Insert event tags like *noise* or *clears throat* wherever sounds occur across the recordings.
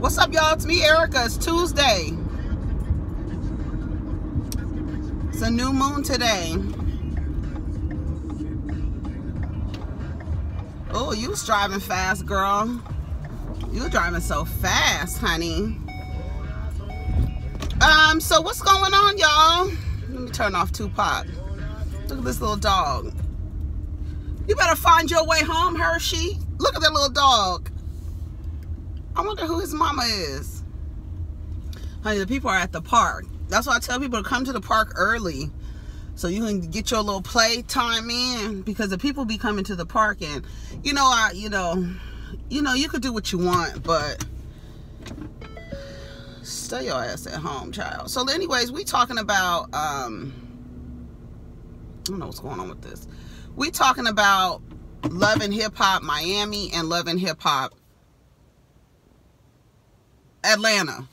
What's up, y'all? It's me, Erica. It's Tuesday. It's a new moon today. Oh, you was driving fast, girl. You driving so fast, honey. Um, so what's going on, y'all? Let me turn off Tupac. Look at this little dog. You better find your way home, Hershey. Look at that little dog. I wonder who his mama is. Honey, the people are at the park. That's why I tell people to come to the park early so you can get your little play time in because the people be coming to the park and you know I you know you know you could do what you want but stay your ass at home child so anyways we talking about um I don't know what's going on with this we talking about love and hip hop Miami and love and hip hop Atlanta.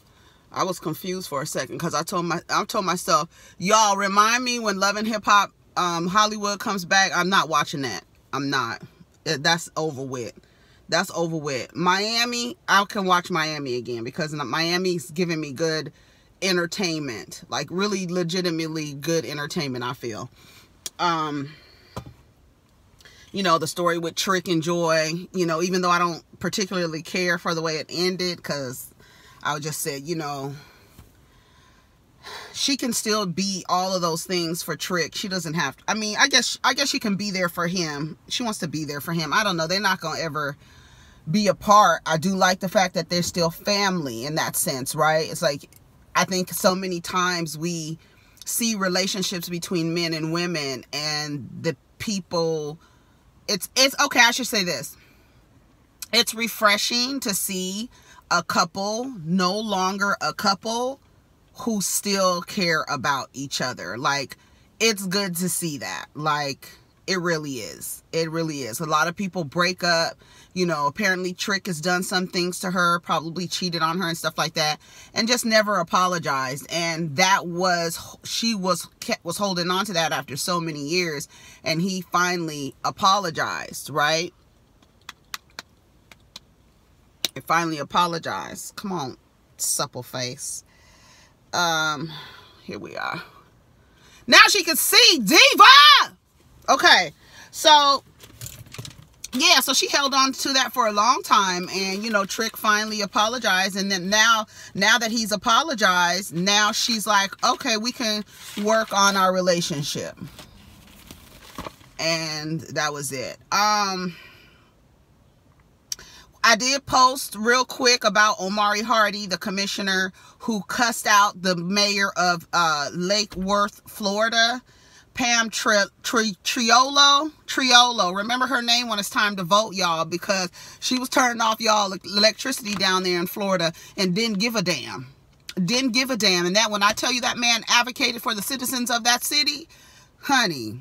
I was confused for a second because I told my I told myself, y'all remind me when Love and Hip Hop um, Hollywood comes back. I'm not watching that. I'm not. That's over with. That's over with. Miami, I can watch Miami again because Miami's giving me good entertainment, like really legitimately good entertainment. I feel. Um, you know, the story with Trick and Joy. You know, even though I don't particularly care for the way it ended, because I would just said, you know, she can still be all of those things for Trick. She doesn't have to, I mean, I guess I guess she can be there for him. She wants to be there for him. I don't know. They're not going to ever be apart. I do like the fact that they're still family in that sense, right? It's like I think so many times we see relationships between men and women and the people it's it's okay, I should say this. It's refreshing to see a couple, no longer a couple who still care about each other. Like, it's good to see that. Like, it really is. It really is. A lot of people break up. You know, apparently Trick has done some things to her, probably cheated on her and stuff like that, and just never apologized. And that was she was kept was holding on to that after so many years, and he finally apologized, right? and finally apologized. Come on, supple face. Um, here we are. Now she can see Diva. Okay, so yeah, so she held on to that for a long time, and you know, Trick finally apologized, and then now, now that he's apologized, now she's like, okay, we can work on our relationship, and that was it. Um. I did post real quick about Omari Hardy, the commissioner who cussed out the mayor of uh, Lake Worth, Florida, Pam Tri Tri Triolo. Triolo. Remember her name when it's time to vote, y'all, because she was turning off y'all electricity down there in Florida and didn't give a damn. Didn't give a damn. And that when I tell you that man advocated for the citizens of that city, honey,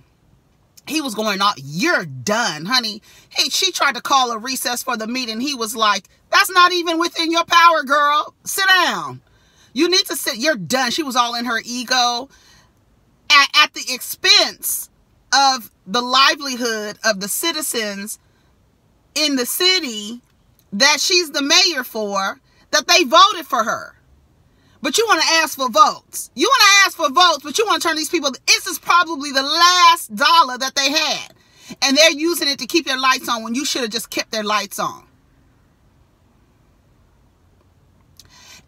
he was going off, you're done, honey. Hey, she tried to call a recess for the meeting. He was like, that's not even within your power, girl. Sit down. You need to sit. You're done. She was all in her ego at, at the expense of the livelihood of the citizens in the city that she's the mayor for, that they voted for her. But you want to ask for votes. You want to ask for votes, but you want to turn these people. This is probably the last dollar that they had. And they're using it to keep their lights on when you should have just kept their lights on.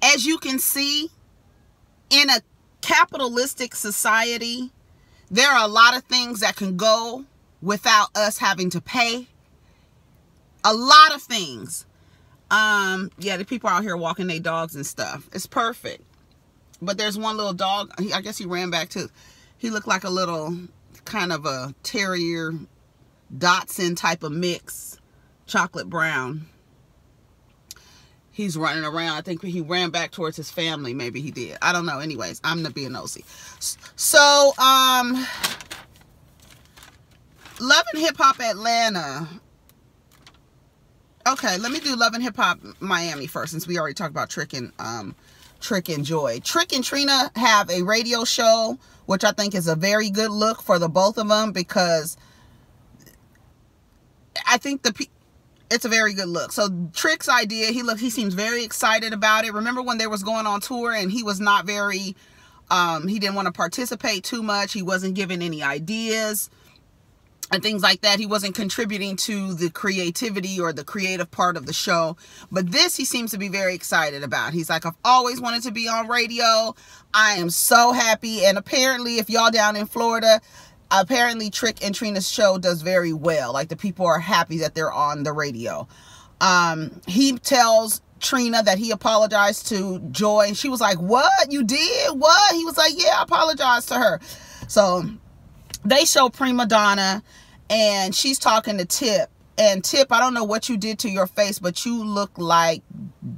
As you can see, in a capitalistic society, there are a lot of things that can go without us having to pay. A lot of things um, yeah, the people out here walking their dogs and stuff. It's perfect. But there's one little dog. I guess he ran back to. He looked like a little kind of a terrier Dachshund type of mix. Chocolate brown. He's running around. I think he ran back towards his family. Maybe he did. I don't know. Anyways, I'm the being nosy. So, um, Love and Hip Hop Atlanta Okay, let me do Love and Hip Hop Miami first, since we already talked about Trick and um, Trick and Joy. Trick and Trina have a radio show, which I think is a very good look for the both of them because I think the it's a very good look. So Trick's idea, he look he seems very excited about it. Remember when they was going on tour and he was not very um he didn't want to participate too much. He wasn't giving any ideas and things like that. He wasn't contributing to the creativity or the creative part of the show. But this he seems to be very excited about. He's like, I've always wanted to be on radio. I am so happy. And apparently, if y'all down in Florida, apparently Trick and Trina's show does very well. Like the people are happy that they're on the radio. Um, he tells Trina that he apologized to Joy. And she was like, what? You did? What? He was like, yeah, I apologized to her. So they show Prima Donna and she's talking to Tip. And Tip, I don't know what you did to your face, but you look like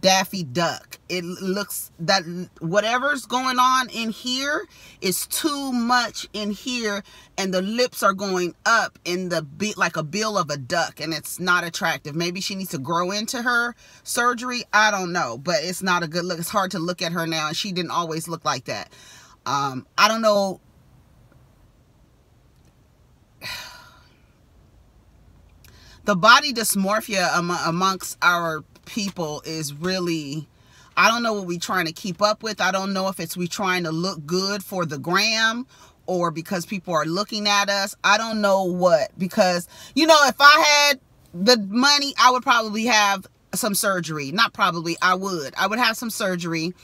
Daffy Duck. It looks that whatever's going on in here is too much in here, and the lips are going up in the beat like a bill of a duck, and it's not attractive. Maybe she needs to grow into her surgery. I don't know, but it's not a good look. It's hard to look at her now, and she didn't always look like that. Um, I don't know *sighs* the body dysmorphia amongst our people is really I don't know what we're trying to keep up with. I don't know if it's we trying to look good for the gram or because people are looking at us. I don't know what because you know if I had the money, I would probably have some surgery. Not probably, I would. I would have some surgery.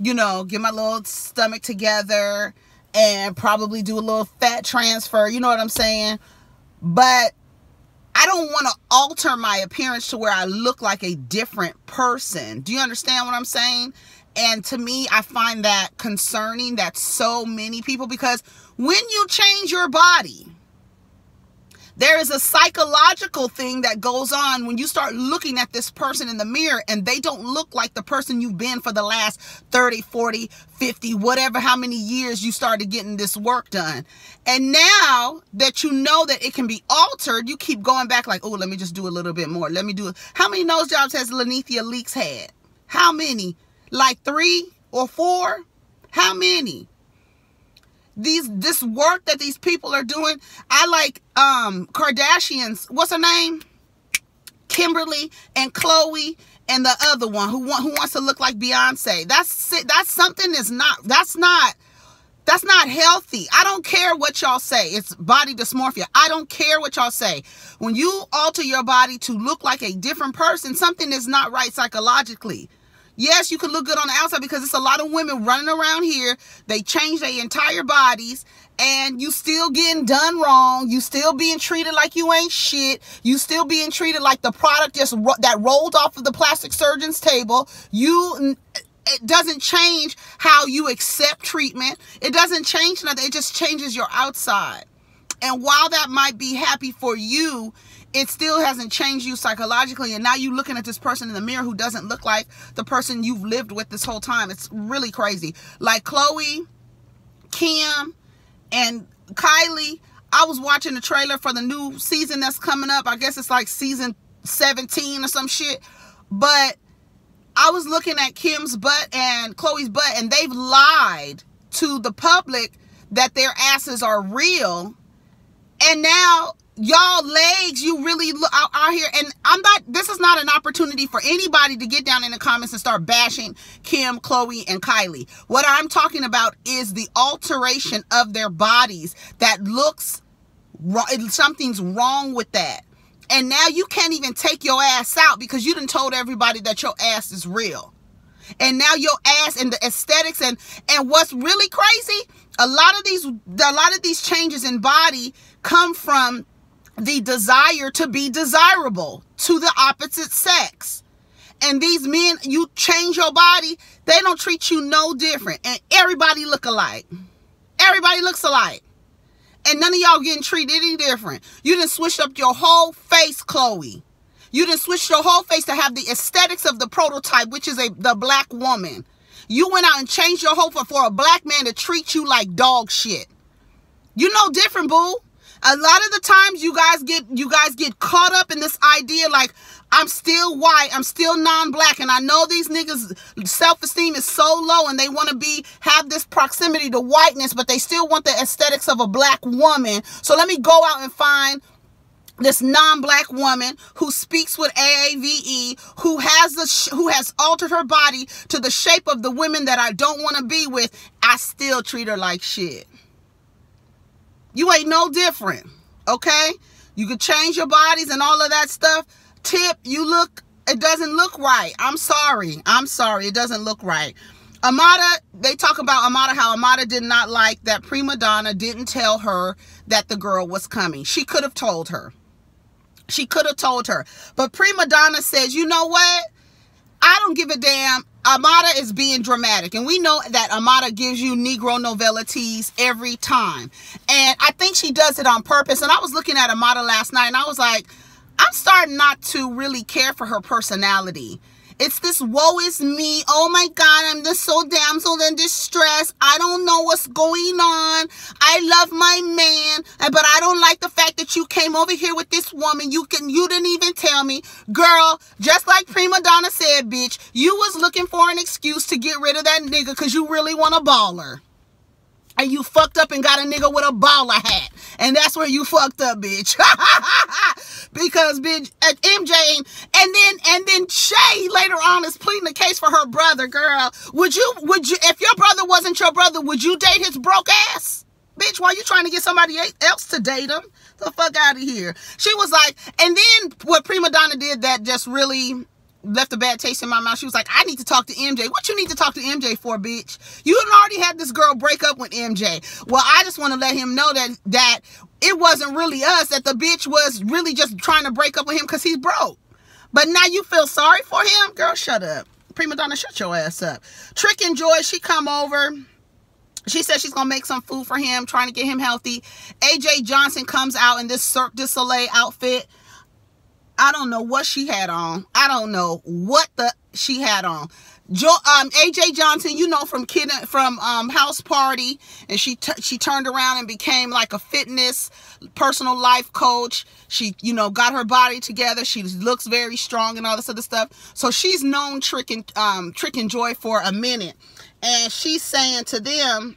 You know, get my little stomach together and probably do a little fat transfer. You know what I'm saying? But I don't want to alter my appearance to where I look like a different person. Do you understand what I'm saying? And to me, I find that concerning that so many people, because when you change your body, there is a psychological thing that goes on when you start looking at this person in the mirror and they don't look like the person you've been for the last 30, 40, 50, whatever, how many years you started getting this work done. And now that you know that it can be altered, you keep going back like, oh, let me just do a little bit more. Let me do it. How many nose jobs has Linnethia Leakes had? How many? Like three or four? How many? These this work that these people are doing. I like um Kardashians. What's her name? Kimberly and Khloe and the other one who want, who wants to look like Beyonce. That's that's something that's not that's not that's not healthy. I don't care what y'all say. It's body dysmorphia. I don't care what y'all say. When you alter your body to look like a different person, something is not right psychologically. Yes, you can look good on the outside because it's a lot of women running around here. They change their entire bodies and you still getting done wrong. You still being treated like you ain't shit. You still being treated like the product just ro that rolled off of the plastic surgeon's table. You it doesn't change how you accept treatment. It doesn't change nothing. It just changes your outside. And while that might be happy for you, it still hasn't changed you psychologically and now you're looking at this person in the mirror who doesn't look like the person you've lived with this whole time. It's really crazy. Like Khloe, kim and kylie i was watching the trailer for the new season that's coming up. I guess it's like season 17 or some shit. But i was looking at kim's butt and Khloe's butt and they've lied to the public that their asses are real. And now y'all legs you really look out, out, here. And i'm not this is not an opportunity for anybody to get down in the comments and start bashing kim khloe and kylie. What i'm talking about is the alteration of their bodies that looks wrong something's wrong with that. And now you can't even take your ass out because you didn't told everybody that your ass is real. And now your ass and the aesthetics and and what's really crazy a lot of these a lot of these changes in body come from the desire to be desirable to the opposite sex. And these men, you change your body, they don't treat you no different. And everybody look alike. Everybody looks alike. And none of y'all getting treated any different. You didn't switch up your whole face, Khloe. You didn't switch your whole face to have the aesthetics of the prototype, which is a the black woman. You went out and changed your whole for, for a black man to treat you like dog shit. You know different, boo a lot of the times you guys get you guys get caught up in this idea like I'm still white, I'm still non-black, and I know these niggas self-esteem is so low and they want to be have this proximity to whiteness, but they still want the aesthetics of a black woman. So let me go out and find this non-black woman who speaks with AAVE, who has the who has altered her body to the shape of the women that I don't want to be with, I still treat her like shit. You ain't no different, okay? You could change your bodies and all of that stuff. Tip, you look, it doesn't look right. I'm sorry. I'm sorry. It doesn't look right. Amara, they talk about Amara, how Amara did not like that prima donna didn't tell her that the girl was coming. She could have told her. She could have told her. But prima donna says, you know what? I don't give a damn. Amara is being dramatic. And we know that Amara gives you Negro novella tease every time. And I think she does it on purpose. And I was looking at Amara last night and I was like, I'm starting not to really care for her personality. It's this woe is me. Oh my God, I'm just so damsel in distress. I don't know what's going on. I love my man, but I don't like the fact that you came over here with this woman. You can, you didn't even tell me. Girl, just like Prima Donna said, bitch, you was looking for an excuse to get rid of that nigga because you really want a baller and you fucked up and got a nigga with a baller hat. And that's where you fucked up, bitch. *laughs* because bitch uh, MJ and then and then Shay later on is pleading the case for her brother, girl. Would you would you if your brother wasn't your brother, would you date his broke ass? Bitch, why you trying to get somebody else to date him? The fuck out of here. She was like, and then what Prima Donna did that just really left a bad taste in my mouth. She was like, I need to talk to MJ. What you need to talk to MJ for, bitch? You already had this girl break up with MJ. Well, I just want to let him know that that it wasn't really us, that the bitch was really just trying to break up with him because he's broke. But now you feel sorry for him? Girl, shut up. Prima Donna, shut your ass up. Trick and Joy, she come over. She said she's gonna make some food for him, trying to get him healthy. AJ Johnson comes out in this Cirque du Soleil outfit. I don't know what she had on. I don't know what the she had on. Jo, um, AJ Johnson, you know from kid from um, House Party, and she she turned around and became like a fitness personal life coach. She you know got her body together. She looks very strong and all this other stuff. So she's known Trick and um, Trick and Joy for a minute, and she's saying to them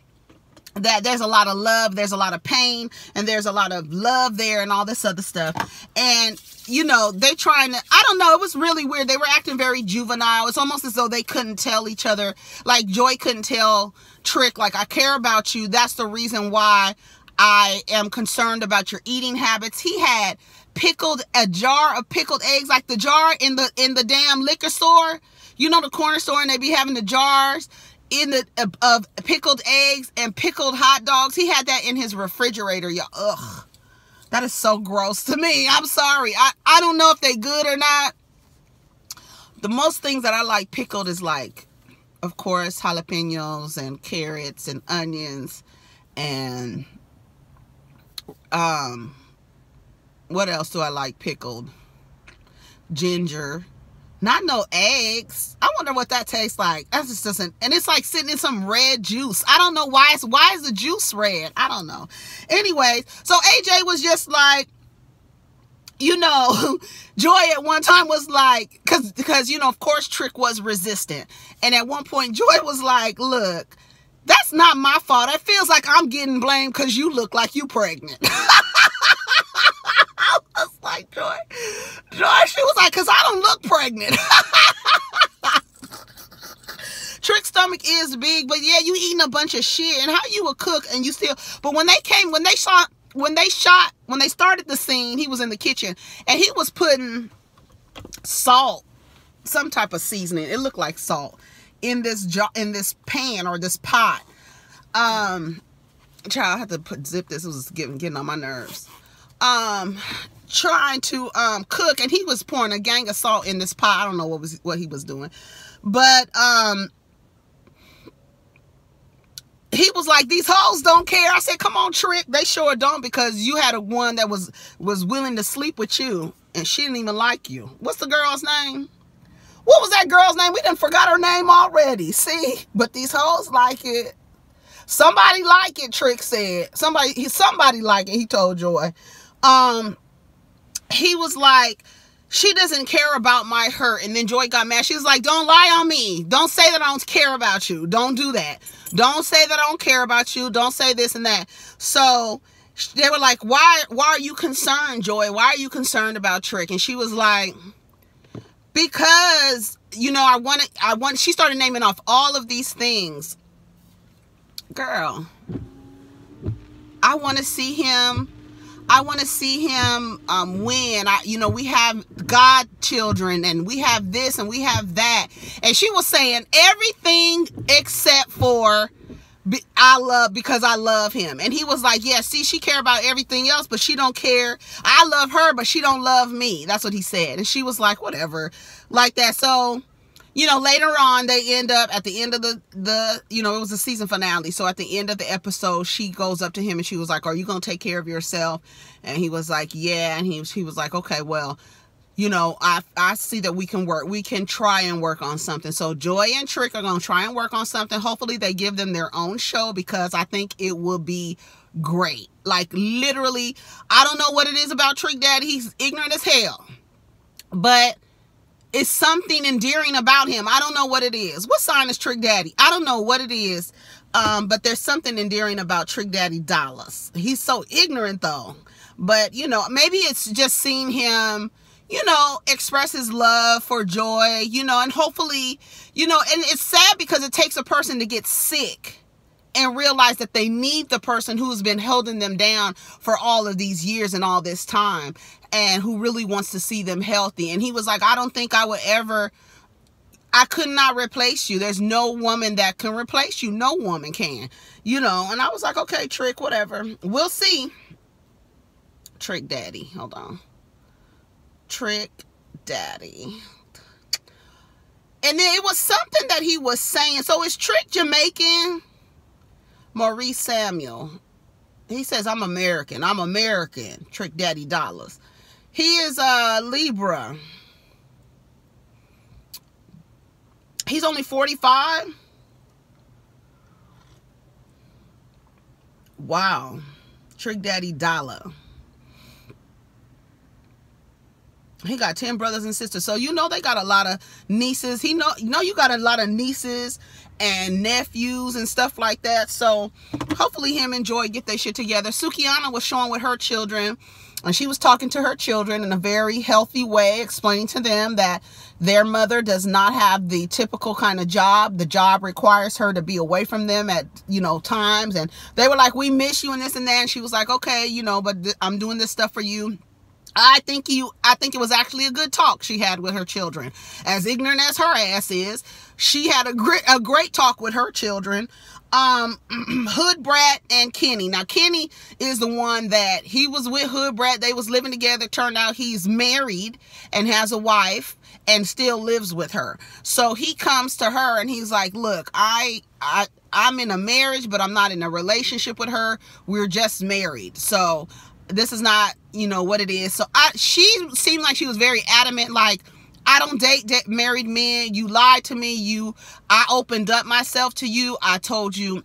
that there's a lot of love, there's a lot of pain, and there's a lot of love there and all this other stuff. And, you know, they trying to, I don't know, it was really weird. They were acting very juvenile. It's almost as though they couldn't tell each other, like Joy couldn't tell Trick, like, I care about you. That's the reason why I am concerned about your eating habits. He had pickled, a jar of pickled eggs, like the jar in the, in the damn liquor store. You know, the corner store and they be having the jars in the of, pickled eggs and pickled hot dogs. He had that in his refrigerator, y'all. Ugh. That is so gross to me. I'm sorry. I, I don't know if they good or not. The most things that I like pickled is like, of course, jalapenos and carrots and onions and um what else do I like pickled? Ginger not no eggs. I wonder what that tastes like. That just doesn't, and it's like sitting in some red juice. I don't know why it's, why is the juice red? I don't know. Anyways, so AJ was just like, you know, *laughs* Joy at one time was like, cause, because, you know, of course Trick was resistant. And at one point Joy was like, look, that's not my fault. It feels like I'm getting blamed because you look like you pregnant. *laughs* Like, Joy, Joy, she was like, because I don't look pregnant. *laughs* Trick stomach is big, but yeah, you eating a bunch of shit. And how you a cook and you still, but when they came, when they shot, when they shot, when they started the scene, he was in the kitchen and he was putting salt, some type of seasoning. It looked like salt in this jar, in this pan or this pot. Um, child, I had to put zip this. It was getting getting on my nerves um trying to um cook and he was pouring a gang of salt in this pot. I don't know what was what he was doing. But um he was like, these hoes don't care. I said, come on, Trick. They sure don't because you had a one that was was willing to sleep with you and she didn't even like you. What's the girl's name? What was that girl's name? We didn't forgot her name already. See? But these hoes like it. Somebody like it, Trick said. Somebody, somebody like it, he told Joy um, he was like, she doesn't care about my hurt. And then Joy got mad. She was like, don't lie on me. Don't say that I don't care about you. Don't do that. Don't say that I don't care about you. Don't say this and that. So they were like, why, why are you concerned, Joy? Why are you concerned about Trick? And she was like, because, you know, I wanted, I want, she started naming off all of these things. Girl, I want to see him. I want to see him um, win. I, you know, we have God children and we have this and we have that. And she was saying everything except for I love because I love him. And he was like, yeah, see, she care about everything else, but she don't care. I love her, but she don't love me. That's what he said. And she was like, whatever, like that. So, you know, later on, they end up at the end of the, the, you know, it was a season finale. So at the end of the episode, she goes up to him and she was like, are you going to take care of yourself? And he was like, yeah. And he, he was like, okay, well, you know, I, I see that we can work. We can try and work on something. So Joy and Trick are going to try and work on something. Hopefully they give them their own show because I think it will be great. Like literally, I don't know what it is about Trick Daddy. He's ignorant as hell. But it's something endearing about him. I don't know what it is. What sign is Trick Daddy? I don't know what it is. Um, but there's something endearing about Trick Daddy Dallas. He's so ignorant though. But, you know, maybe it's just seeing him you know, express his love for joy, you know, and hopefully, you know, and it's sad because it takes a person to get sick and realize that they need the person who's been holding them down for all of these years and all this time and who really wants to see them healthy. And he was like, I don't think I would ever, I could not replace you. There's no woman that can replace you. No woman can, you know. And I was like, okay, Trick, whatever. We'll see. Trick Daddy. Hold on. Trick Daddy. And then it was something that he was saying. So is Trick Jamaican? Maurice Samuel. He says, I'm American. I'm American. Trick Daddy Dollars. He is a Libra. He's only 45. Wow. Trick Daddy Dollar. he got 10 brothers and sisters so you know they got a lot of nieces he know you know you got a lot of nieces and nephews and stuff like that so hopefully him and joy get their shit together Sukihana was showing with her children and she was talking to her children in a very healthy way explaining to them that their mother does not have the typical kind of job. The job requires her to be away from them at you know times. And they were like we miss you and this and that. And she was like okay you know but i'm doing this stuff for you I think you I think it was actually a good talk she had with her children. As ignorant as her ass is, she had a great a great talk with her children. Um *clears throat* Hood Brat and Kenny. Now Kenny is the one that he was with Hood Brat. They was living together. Turned out he's married and has a wife and still lives with her. So he comes to her and he's like, "Look, I I I'm in a marriage, but I'm not in a relationship with her. We're just married. So this is not you know what it is so i she seemed like she was very adamant like I don't date married men. You lied to me. You, I opened up myself to you. I told you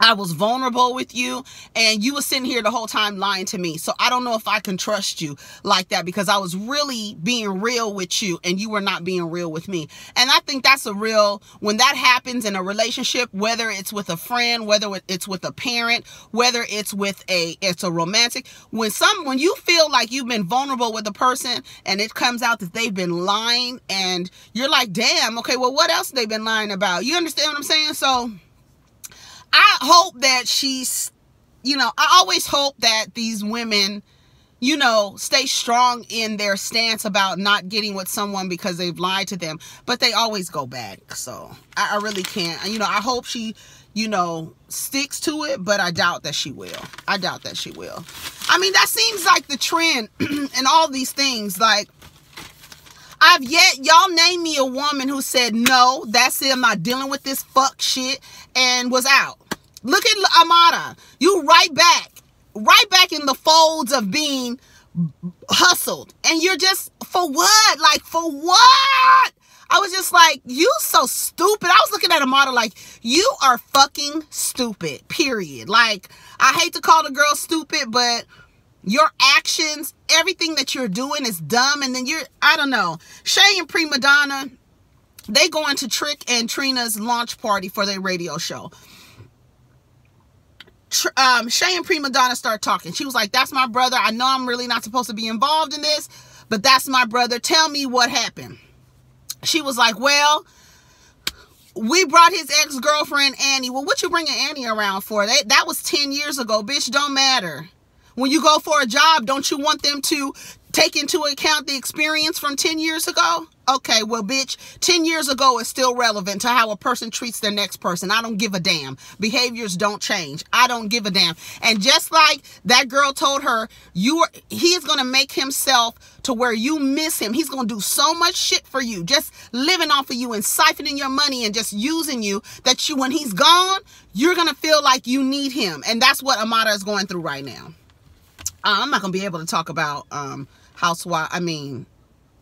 I was vulnerable with you and you were sitting here the whole time lying to me. So I don't know if I can trust you like that because I was really being real with you and you were not being real with me. And I think that's a real, when that happens in a relationship, whether it's with a friend, whether it's with a parent, whether it's with a, it's a romantic, when some, when you feel like you've been vulnerable with a person and it comes out that they've been lying and you're like, damn, okay, well, what else they've been lying about? You understand what I'm saying? So, Hope that she's, you know, I always hope that these women, you know, stay strong in their stance about not getting with someone because they've lied to them, but they always go back. So I, I really can't, you know, I hope she, you know, sticks to it, but I doubt that she will. I doubt that she will. I mean, that seems like the trend *clears throat* and all these things. Like, I've yet, y'all name me a woman who said, no, that's it, I'm not dealing with this fuck shit, and was out. Look at Amara. You right back, right back in the folds of being hustled. And you're just, for what? Like, for what? I was just like, you so stupid. I was looking at Amara like, you are fucking stupid, period. Like, I hate to call the girl stupid, but your actions, everything that you're doing is dumb. And then you're, I don't know. Shay and Prima Donna, they going to Trick and Trina's launch party for their radio show. Um, Shay and Prima Donna start talking. She was like, That's my brother. I know I'm really not supposed to be involved in this, but that's my brother. Tell me what happened. She was like, Well, we brought his ex-girlfriend Annie. Well, what you bringing Annie around for? That, that was 10 years ago. Bitch, don't matter. When you go for a job, don't you want them to take into account the experience from 10 years ago? Okay, well, bitch, 10 years ago is still relevant to how a person treats their next person. I don't give a damn. Behaviors don't change. I don't give a damn. And just like that girl told her, you are, he is going to make himself to where you miss him. He's going to do so much shit for you, just living off of you and siphoning your money and just using you that you, when he's gone, you're going to feel like you need him. And that's what Amara is going through right now. Uh, I'm not going to be able to talk about um, housewife. I mean,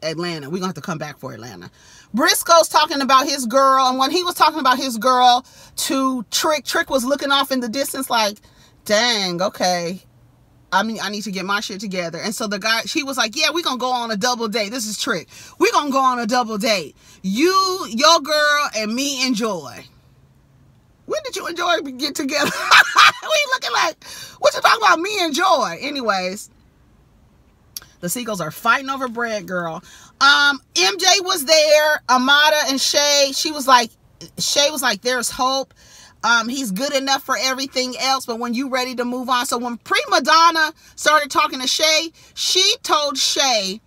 Atlanta. We're going to have to come back for Atlanta. Briscoe's talking about his girl. And when he was talking about his girl to Trick, Trick was looking off in the distance like, dang, okay. I mean, I need to get my shit together. And so the guy, she was like, yeah, we're going to go on a double date. This is Trick. We're going to go on a double date. You, your girl, and me enjoy. When did you enjoy get together? *laughs* we looking like, what you talking about? Me enjoy. Anyways, the Seagulls are fighting over bread, girl. Um, MJ was there. Amara and Shay. She was like, Shay was like, there's hope. Um, he's good enough for everything else, but when you ready to move on. So when Prima Donna started talking to Shay, she told Shay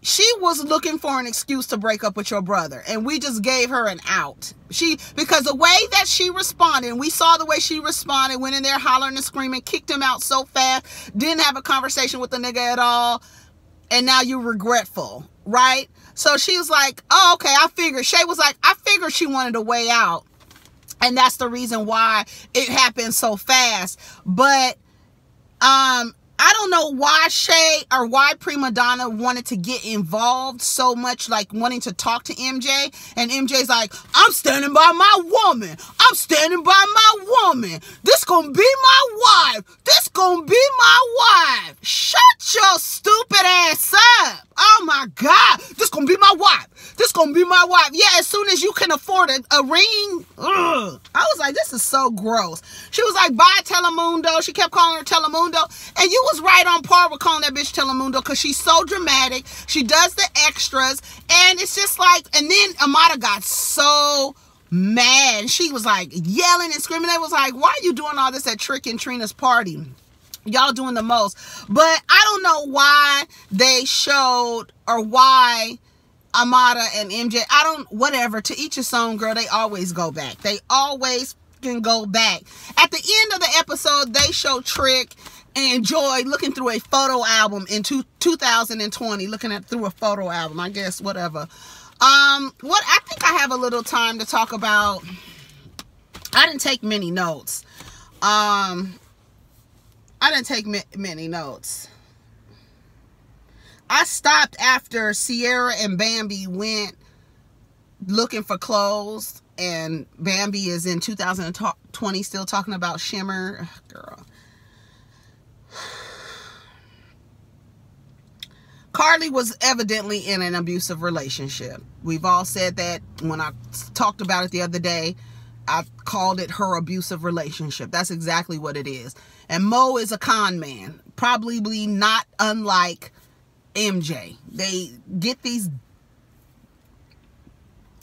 she was looking for an excuse to break up with your brother and we just gave her an out. She because the way that she responded we saw the way she responded went in there hollering and screaming kicked him out so fast didn't have a conversation with the nigga at all and now you're regretful right? So she was like oh okay i figured. Shay was like i figured she wanted a way out and that's the reason why it happened so fast. But um I don't know why Shay or why Prima Donna wanted to get involved so much, like wanting to talk to MJ. And MJ's like, I'm standing by my woman. I'm standing by my woman. This gonna be my wife. This gonna be my wife. Shut your stupid ass up. Oh my God. This gonna be my wife. This gonna be my wife. Yeah, as soon as you can afford a, a ring. Ugh. I was like, this is so gross. She was like, bye Telemundo. She kept calling her Telemundo. And you was right on par with calling that bitch Telemundo because she's so dramatic. She does the extras. And it's just like, and then Amara got so mad. She was like yelling and screaming. It was like, why are you doing all this at Trick and Trina's party? Y'all doing the most. But I don't know why they showed or why Amara and MJ, I don't, whatever, to each his own, girl. They always go back. They always can go back. At the end of the episode, they show Trick and Joy looking through a photo album in two, 2020, looking at through a photo album, I guess, whatever. Um, what I think I have a little time to talk about. I didn't take many notes. Um, I didn't take many notes. I stopped after Sierra and Bambi went looking for clothes and Bambi is in 2020 still talking about Shimmer. Girl. Karlie was evidently in an abusive relationship. We've all said that when I talked about it the other day. I called it her abusive relationship. That's exactly what it is. And Mo is a con man, probably not unlike MJ. They get these.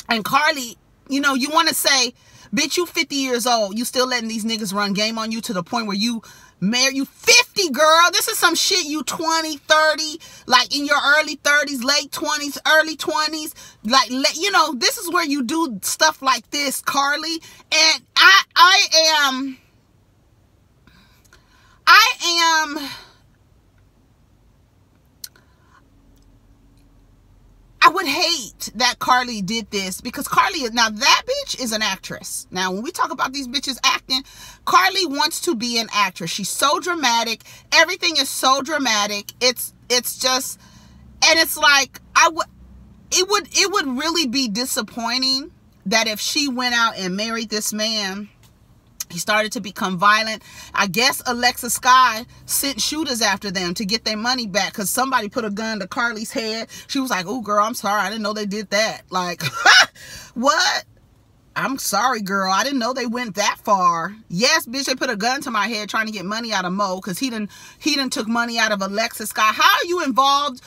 And Karlie, you know, you want to say, bitch, you 50 years old. You still letting these niggas run game on you to the point where you married. You 50, girl. This is some shit you 20, 30, like in your early 30s, late 20s, early 20s. Like, you know, this is where you do stuff like this, Karlie. And I, I am, I am I would hate that Karlie did this because Karlie is now that bitch is an actress. Now, when we talk about these bitches acting, Karlie wants to be an actress. She's so dramatic. Everything is so dramatic. It's it's just and it's like I would it would it would really be disappointing that if she went out and married this man he started to become violent. I guess Alexis Skyy sent shooters after them to get their money back because somebody put a gun to Karlie's head. She was like, oh, girl, I'm sorry. I didn't know they did that. Like, *laughs* what? I'm sorry, girl. I didn't know they went that far. Yes, bitch, they put a gun to my head trying to get money out of Mo because he didn't he didn't took money out of Alexis Skyy. How are you involved?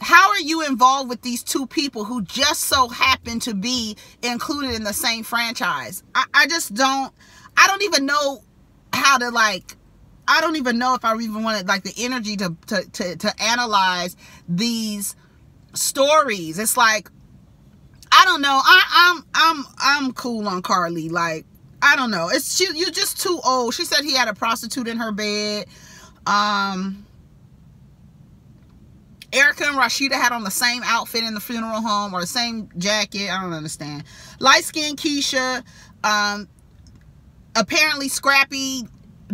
How are you involved with these two people who just so happen to be included in the same franchise? I, I just don't I don't even know how to like I don't even know if I even wanted like the energy to to to, to analyze these stories. It's like I don't know. I, I'm I'm I'm cool on Karlie. Like I don't know. It's she, you're just too old. She said he had a prostitute in her bed. Um, Erica and Rasheeda had on the same outfit in the funeral home or the same jacket. I don't understand. Light skinned Keisha. Um, apparently Scrappy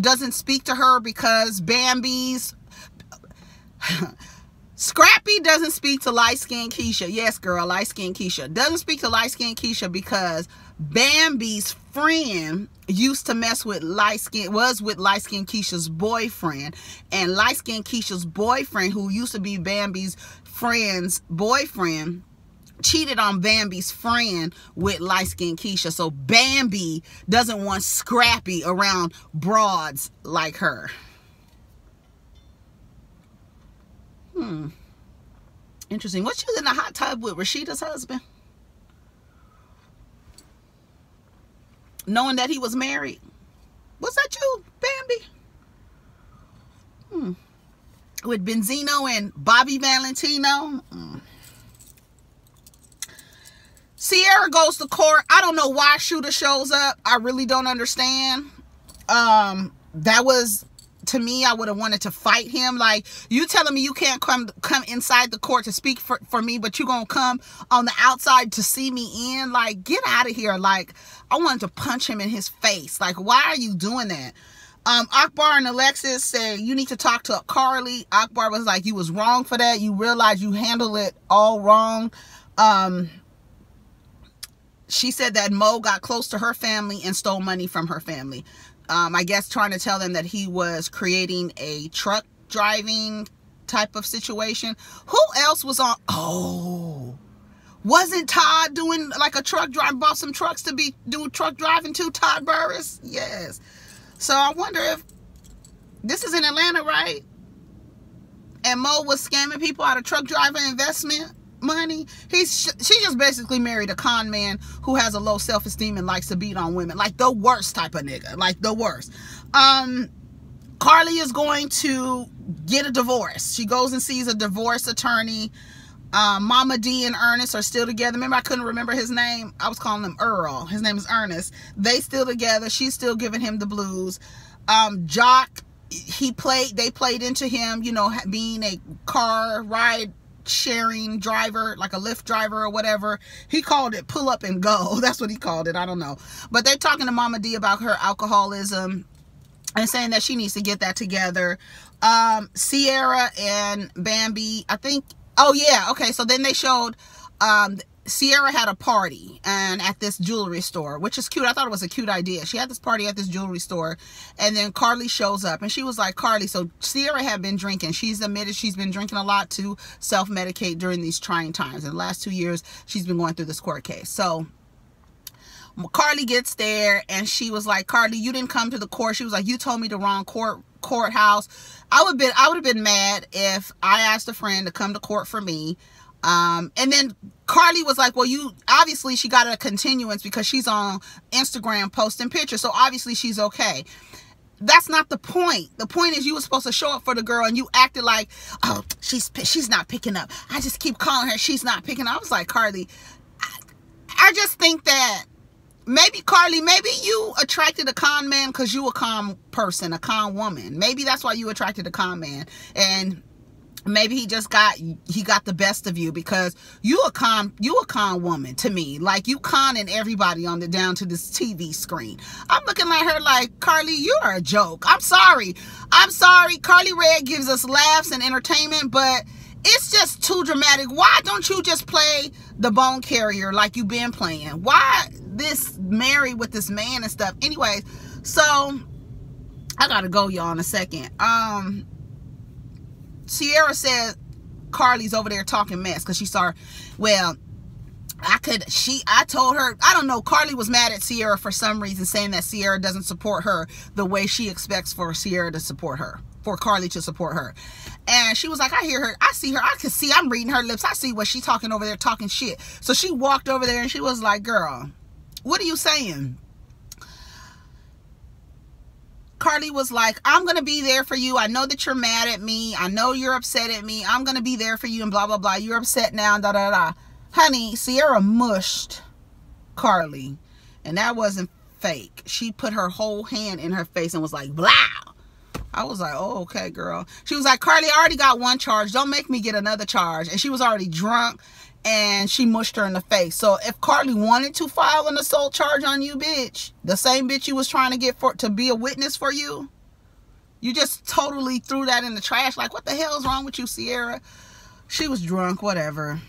doesn't speak to her because Bambi's Scrappy doesn't speak to light skinned Keisha. Yes, girl, light skinned Keisha. Doesn't speak to light skinned Keisha because Bambi's friend used to mess with light skin was with light skinned Keisha's boyfriend. And light skinned Keisha's boyfriend, who used to be Bambi's friend's boyfriend, cheated on Bambi's friend with light skinned Keisha. So Bambi doesn't want Scrappy around broads like her. Hmm. Interesting. What she was in the hot tub with Rasheeda's husband? Knowing that he was married. Was that you, Bambi? Hmm. With Benzino and Bobby Valentino? Hmm. Sierra goes to court. I don't know why Shooter shows up. I really don't understand. Um, that was to me, I would have wanted to fight him. Like, you telling me you can't come come inside the court to speak for, for me, but you going to come on the outside to see me in? Like, get out of here. Like, I wanted to punch him in his face. Like, why are you doing that? Um, Akbar and Alexis said, you need to talk to Karlie. Akbar was like, you was wrong for that. You realize you handled it all wrong. Um, she said that Mo got close to her family and stole money from her family um, I guess trying to tell them that he was creating a truck driving type of situation. Who else was on? Oh, wasn't Todd doing like a truck drive? Bought some trucks to be doing truck driving too. Todd Burris, yes. So I wonder if this is in Atlanta, right? And Mo was scamming people out of truck driver investment money. He's she just basically married a con man who has a low self-esteem and likes to beat on women. Like the worst type of nigga. Like the worst. Um Karlie is going to get a divorce. She goes and sees a divorce attorney. Um, Mama Dee and Ernest are still together. Remember, I couldn't remember his name. I was calling him Earl. His name is Ernest. They still together. She's still giving him the blues. Um, Jock, he played. They played into him, you know, being a car ride sharing driver, like a Lyft driver or whatever. He called it pull up and go. *laughs* That's what he called it. I don't know. But they're talking to Mama Dee about her alcoholism and saying that she needs to get that together. Um, Sierra and Bambi, I think, oh yeah, okay. So then they showed um, Sierra had a party and at this jewelry store, which is cute. I thought it was a cute idea. She had this party at this jewelry store, and then Karlie shows up, and she was like, "Karlie, so Sierra had been drinking. She's admitted she's been drinking a lot to self-medicate during these trying times. In the last two years, she's been going through this court case. So." Karlie gets there and she was like, Karlie, you didn't come to the court. She was like, you told me the wrong court courthouse. I would been I would have been mad if I asked a friend to come to court for me um, and then Karlie was like, well, you obviously she got a continuance because she's on Instagram posting pictures. So obviously she's okay. That's not the point. The point is you were supposed to show up for the girl and you acted like, oh, she's she's not picking up. I just keep calling her. She's not picking up. I was like, Karlie, I, I just think that maybe Karlie, maybe you attracted a con man because you a con person, a con woman. Maybe that's why you attracted a con man. And maybe he just got he got the best of you because you a con you a con woman to me. Like you conning everybody on the down to this tv screen. I'm looking at her like karlie you're a joke. I'm sorry. I'm sorry. Karlie Redd gives us laughs and entertainment but it's just too dramatic. Why don't you just play the bone carrier like you've been playing? Why this married with this man and stuff? Anyway so i gotta go y'all in a second. Um Sierra said Karlie's over there talking mess because she saw, her, well, I could, she, I told her, I don't know, Karlie was mad at Sierra for some reason, saying that Sierra doesn't support her the way she expects for Sierra to support her, for Karlie to support her. And she was like, I hear her, I see her, I can see, I'm reading her lips, I see what she's talking over there, talking shit. So she walked over there and she was like, girl, what are you saying? Karlie was like, I'm going to be there for you. I know that you're mad at me. I know you're upset at me. I'm going to be there for you and blah, blah, blah. You're upset now, da, da, da. Honey, Sierra mushed Karlie. And that wasn't fake. She put her whole hand in her face and was like, blah. I was like, oh, okay, girl. She was like, Karlie, I already got one charge. Don't make me get another charge. And she was already drunk and she mushed her in the face. So if Karlie wanted to file an assault charge on you, bitch, the same bitch you was trying to get for to be a witness for you, you just totally threw that in the trash. Like, what the hell is wrong with you, Sierra? She was drunk, whatever.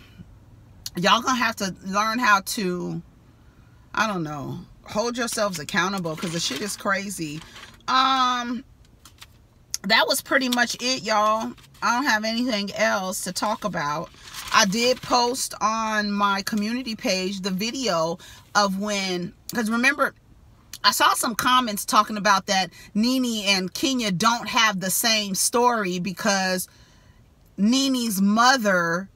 Y'all gonna have to learn how to, I don't know, hold yourselves accountable because the shit is crazy. Um, that was pretty much it, y'all. I don't have anything else to talk about. I did post on my community page the video of when, because remember, I saw some comments talking about that Nene and Kenya don't have the same story because Nene's mother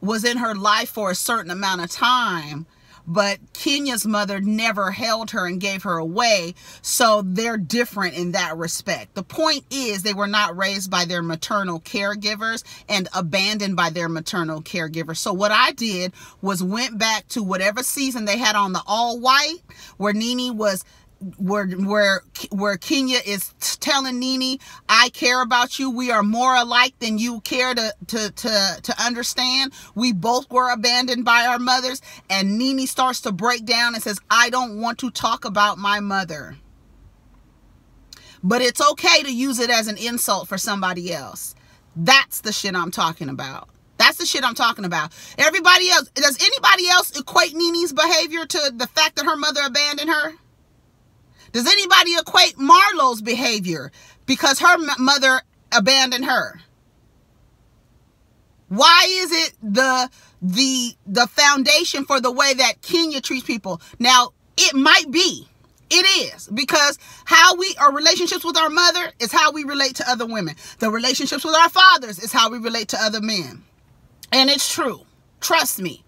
was in her life for a certain amount of time but Kenya's mother never held her and gave her away. So they're different in that respect. The point is they were not raised by their maternal caregivers and abandoned by their maternal caregivers. So what I did was went back to whatever season they had on the all white where Nene was where where where Kenya is telling Nene, I care about you. We are more alike than you care to to to to understand. We both were abandoned by our mothers, and Nene starts to break down and says, I don't want to talk about my mother. But it's okay to use it as an insult for somebody else. That's the shit I'm talking about. That's the shit I'm talking about. Everybody else, does anybody else equate Nene's behavior to the fact that her mother abandoned her? Does anybody equate Marlo's behavior because her mother abandoned her? Why is it the the the foundation for the way that Kenya treats people? Now, it might be. It is because how we our relationships with our mother is how we relate to other women. The relationships with our fathers is how we relate to other men. And it's true. Trust me.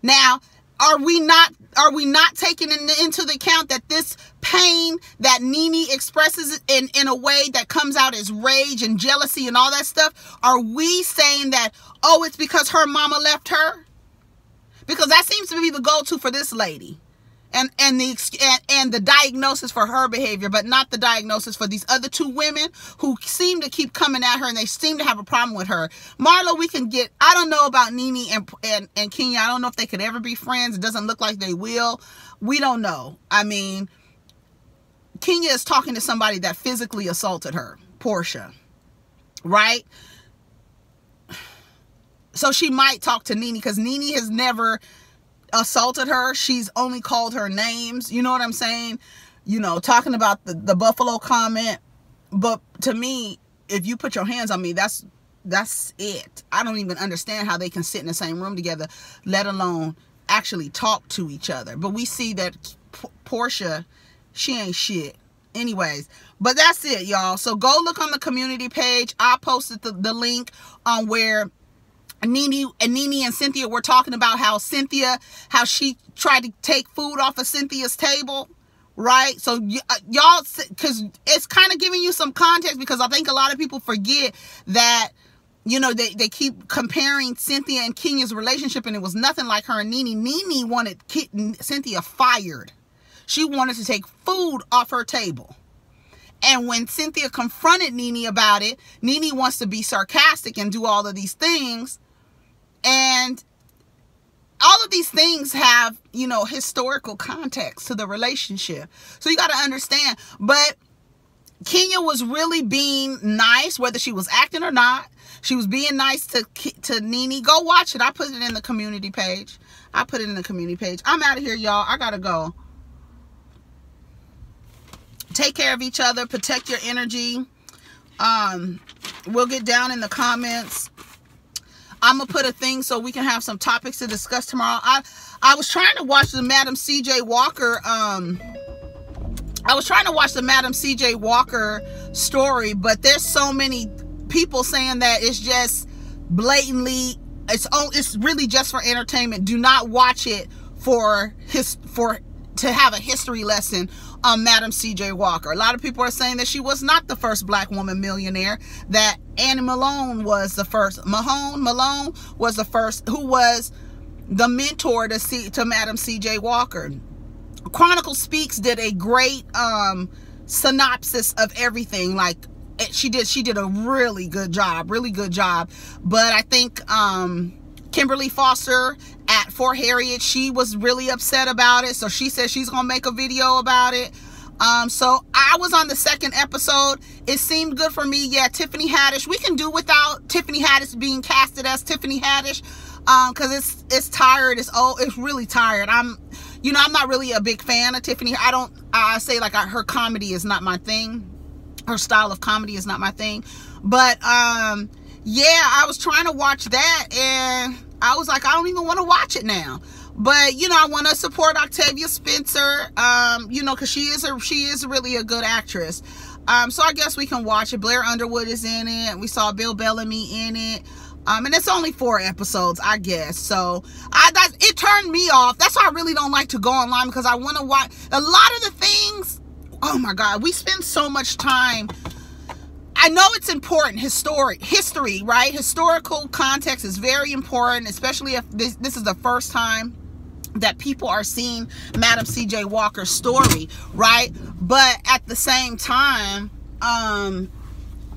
Now, are we not are we not taking in, into the account that this pain that Nene expresses in in a way that comes out as rage and jealousy and all that stuff are we saying that oh it's because her mama left her? Because that seems to be the go-to for this lady and and the and, and, the diagnosis for her behavior but not the diagnosis for these other two women who seem to keep coming at her and they seem to have a problem with her. Marlo we can get i don't know about nene and and, and kenya. I don't know if they could ever be friends. It doesn't look like they will. We don't know. I mean kenya is talking to somebody that physically assaulted her porsha right? So she might talk to nene because nene has never assaulted her. She's only called her names. You know what I'm saying? You know, talking about the, the Buffalo comment. But to me, if you put your hands on me, that's that's it. I don't even understand how they can sit in the same room together, let alone actually talk to each other. But we see that P Porsha, she ain't shit. Anyways, but that's it, y'all. So go look on the community page. I posted the, the link on where Nene and Nene and Cynthia were talking about how Cynthia, how she tried to take food off of Cynthia's table, right? So uh, y'all, because it's kind of giving you some context because I think a lot of people forget that, you know, they, they keep comparing Cynthia and Kenya's relationship and it was nothing like her and Nene. Nene wanted Cynthia fired. She wanted to take food off her table. And when Cynthia confronted Nene about it, Nene wants to be sarcastic and do all of these things and all of these things have, you know, historical context to the relationship. So you got to understand. But Kenya was really being nice, whether she was acting or not. She was being nice to to Nene. Go watch it. I put it in the community page. I put it in the community page. I'm out of here, y'all. I got to go. Take care of each other. Protect your energy. Um, we'll get down in the comments I'm gonna put a thing so we can have some topics to discuss tomorrow. I I was trying to watch the Madam C.J. Walker um I was trying to watch the Madam C.J. Walker story, but there's so many people saying that it's just blatantly it's oh it's really just for entertainment. Do not watch it for his for to have a history lesson on Madam C.J. Walker. A lot of people are saying that she was not the first black woman millionaire, that Annie Malone was the first. Mahone Malone was the first who was the mentor to see to Madam C.J. Walker. Chronicle Speaks did a great um synopsis of everything like she did she did a really good job really good job but i think um kimberly foster at for harriet she was really upset about it. So she said she's gonna make a video about it. Um so i was on the second episode. It seemed good for me. Yeah tiffany haddish we can do without tiffany haddish being casted as tiffany haddish um because it's it's tired. It's old. it's really tired. I'm you know i'm not really a big fan of tiffany. I don't i say like I, her comedy is not my thing. Her style of comedy is not my thing. But um yeah i was trying to watch that and i was like i don't even want to watch it now. But you know i want to support octavia spencer um you know because she is a she is really a good actress. Um so i guess we can watch it. Blair underwood is in it. We saw bill bellamy in it. Um and it's only four episodes i guess. So i that it turned me off. That's why i really don't like to go online because i want to watch a lot of the things oh my God, we spend so much time. I know it's important, historic history, right? Historical context is very important, especially if this, this is the first time that people are seeing Madam C.J. Walker's story, right? But at the same time, um,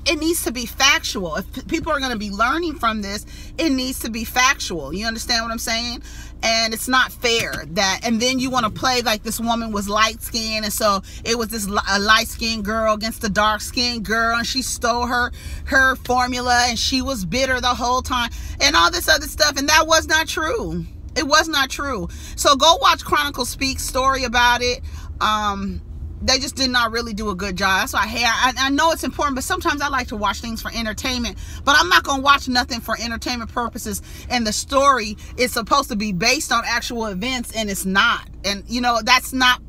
it needs to be factual. If people are going to be learning from this, it needs to be factual. You understand what I'm saying? And it's not fair that, and then you want to play like this woman was light skinned, and so it was this a light skinned girl against the dark skinned girl, and she stole her her formula, and she was bitter the whole time, and all this other stuff, and that was not true. It was not true. So go watch Chronicle Speak story about it. Um, they just did not really do a good job. That's why hey, I, I know it's important, but sometimes I like to watch things for entertainment. But I'm not gonna watch nothing for entertainment purposes. And the story is supposed to be based on actual events, and it's not. And you know that's not.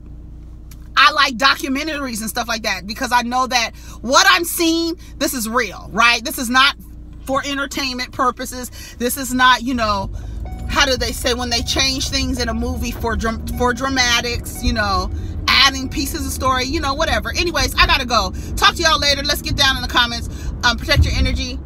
I like documentaries and stuff like that because I know that what I'm seeing, this is real, right? This is not for entertainment purposes. This is not, you know, how do they say when they change things in a movie for for dramatics, you know adding pieces of story, you know, whatever. Anyways, I gotta go. Talk to y'all later. Let's get down in the comments. Um, protect your energy.